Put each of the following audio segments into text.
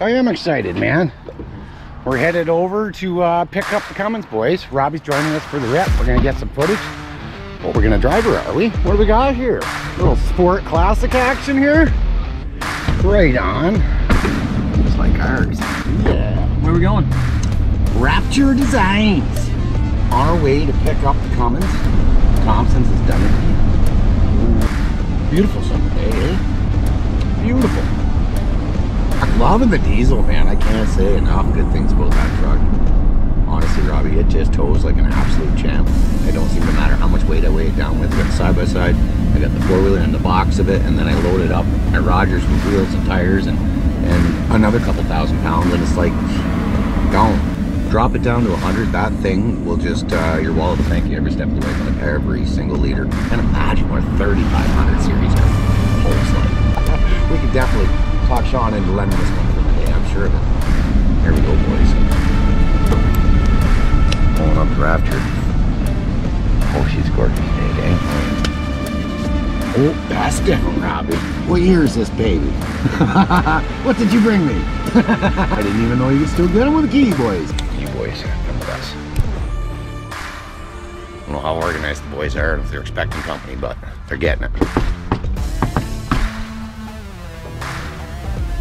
I am excited, man. We're headed over to uh, pick up the Cummins boys. Robbie's joining us for the rep. We're gonna get some footage. Well, we're gonna drive her, are we? What do we got here? little sport classic action here. Right on. Just like ours. Yeah. Where are we going? Wrapture Designs. On our way to pick up the Cummins. Thompson's has done it. Beautiful someday, eh? Beautiful. I'm loving the diesel, man. I can't say enough good things about that truck. Honestly, Robbie, it just tows like an absolute champ. It don't seem to matter how much weight I weigh it down with. Got side by side. I got the four wheeler and the box of it, and then I load it up at Rogers with wheels and tires and and another couple thousand pounds, and it's like gone. Drop it down to 100, that thing will just, uh, your wallet will thank you every step of the way, like every single liter. And imagine where 3500 series holds like. we could definitely talk Shaun into lending this one for the day, I'm sure of it. Here we go, boys. Pulling up the Wrapture. Oh, she's gorgeous, today, eh? Oh, that's different, Robbie. What year is this baby? what did you bring me? I didn't even know you could still get them with a key, boys. You boys, come with us. I don't know how organized the boys are, if they're expecting company, but they're getting it.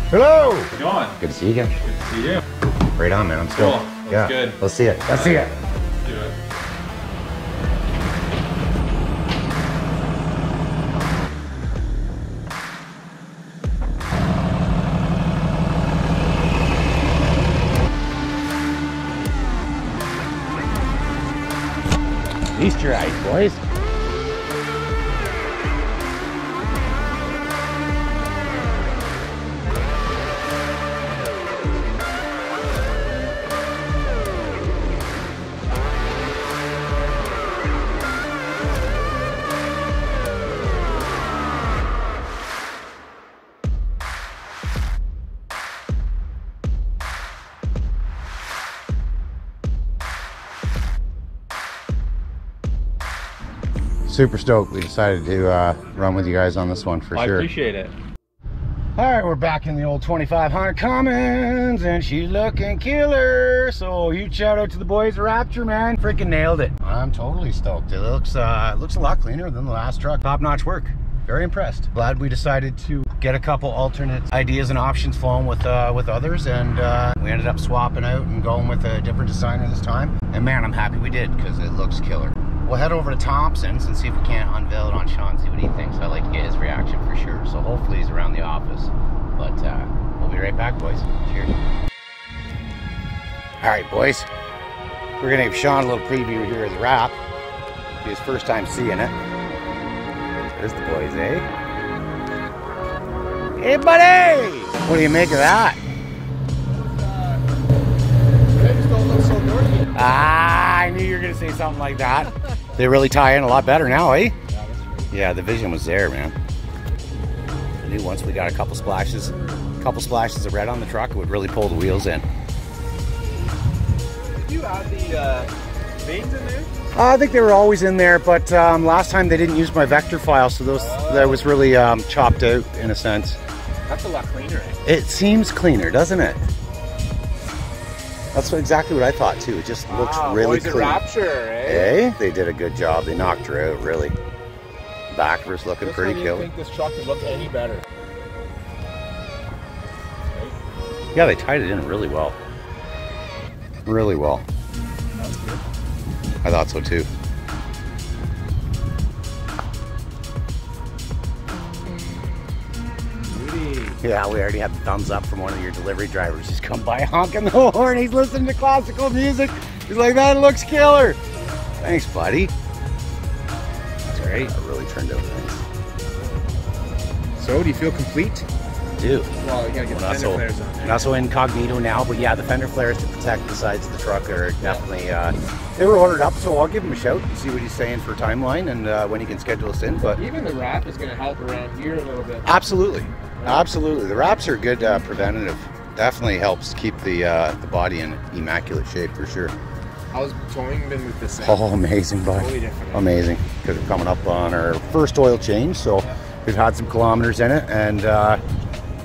Hello! How's it going? Good to see you again. Good to see you. Right on, man. I'm still. Cool. That's yeah. good. Let's see it. Let's see it. Do it. Easter eggs, boys. Super stoked. We decided to uh, run with you guys on this one for I sure. appreciate it. All right, we're back in the old 2500 Cummins, and she's looking killer. So huge shout out to the boys Wrapture, man. Freaking nailed it. I'm totally stoked. It looks uh, it looks a lot cleaner than the last truck. Top notch work. Very impressed. Glad we decided to get a couple alternate ideas and options flowing with uh, with others, and uh, we ended up swapping out and going with a different designer this time. And man, I'm happy we did because it looks killer. We'll head over to Thompson's and see if we can't unveil it on Shaun, see what he thinks. I'd like to get his reaction for sure. So hopefully he's around the office. But uh, we'll be right back, boys. Cheers. All right, boys. We're gonna give Shaun a little preview here of the wrap. His first time seeing it. There's the boys, eh? Hey, buddy! What do you make of that? Ah, I knew you were gonna say something like that. They really tie in a lot better now, eh? Yeah, the vision was there, man. I knew once we got a couple splashes, a couple splashes of red on the truck, it would really pull the wheels in. Did you add the uh, veins in there? Uh, I think they were always in there, but um, last time they didn't use my vector file, so those that was really um, chopped out in a sense. That's a lot cleaner. eh? It seems cleaner, doesn't it? That's exactly what I thought too. It just looks Wow, really boys at clean. Wrapture, eh? Eh? They did a good job. They knocked her out, really. Backwards looking Just pretty when you killer. think this truck could look any better? Yeah, they tied it in really well. Really well. I thought so too. Yeah, we already had the thumbs up from one of your delivery drivers. He's come by honking the horn. He's listening to classical music. He's like, that looks killer. Thanks, buddy. That's great. That really turned out nice. So, do you feel complete? Dude. Well, you gotta get Well, not, so, not so incognito now, but yeah, the fender flares to protect the sides of the truck are definitely, uh, they were ordered up, so I'll give him a shout and see what he's saying for timeline and uh, when he can schedule us in. But Even the wrap is gonna help around here a little bit. Absolutely, absolutely. The wraps are good uh, preventative. Definitely helps keep the uh, the body in immaculate shape for sure. How's towing been with this? Oh, amazing, bud. Totally different. Amazing. Because we're coming up on our first oil change, so we've had some kilometers in it, and uh,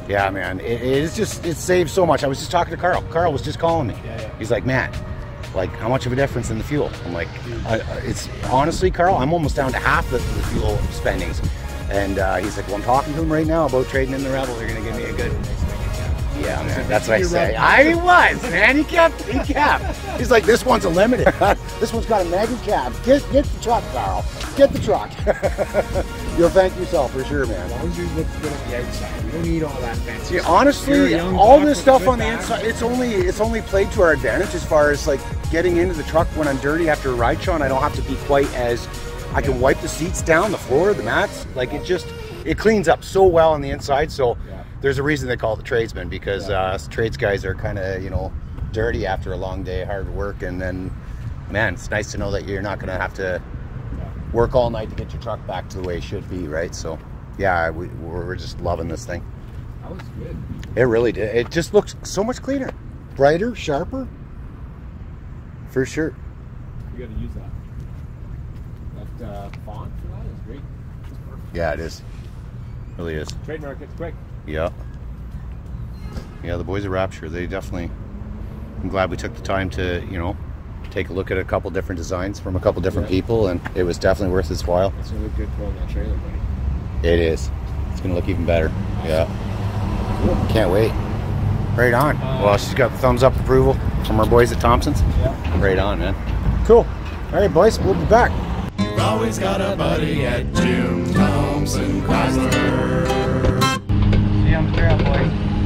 Yeah, man. It, it is just it saves so much. I was just talking to Carl. Carl was just calling me. Yeah, yeah. He's like, Matt, like how much of a difference in the fuel? I'm like, I- it's honestly, Carl, I'm almost down to half the, the fuel spendings. And uh, he's like, well, I'm talking to him right now about trading in the Rebel. They're gonna give me a good. Yeah, man. That's what I say. I was, man. He kept, he kept. He's like, this one's a limited. this one's got a mega cab. Get, get the truck, Carl. Get the truck. You'll thank yourself for sure, man. As long as you look good on the outside, we don't need all that fancy. Yeah, honestly, You're a young all this stuff on the back. inside, it's only it's only played to our advantage as far as like getting into the truck when I'm dirty after a ride show and I don't have to be quite as I can wipe the seats down, the floor, the mats. Like it just it cleans up so well on the inside. So there's a reason they call it the tradesman because uh, trades guys are kind of you know dirty after a long day of hard work and then man, it's nice to know that you're not going to have to work all night to get your truck back to the way it should be, right? So yeah, we, we're just loving this thing. That was good. It really did. It just looks so much cleaner, brighter, sharper. For sure. We got to use that. That uh, font for that is great. It's perfect. Yeah, it is. Really is. Trademark it quick. Yeah. Yeah, the boys at Wrapture, they definitely. I'm glad we took the time to, you know, take a look at a couple different designs from a couple different Yeah. people, and it was definitely worth its while. It's gonna look good pulling that trailer, buddy. It is. It's gonna look even better. Yeah. Can't wait. Right on. well, she's got the thumbs up approval from our boys at Thompson's. Yeah. Right on, man. Cool. All right, boys, we'll be back. You've always got a buddy at Jim Thompson Chrysler. See you on the trail, boys.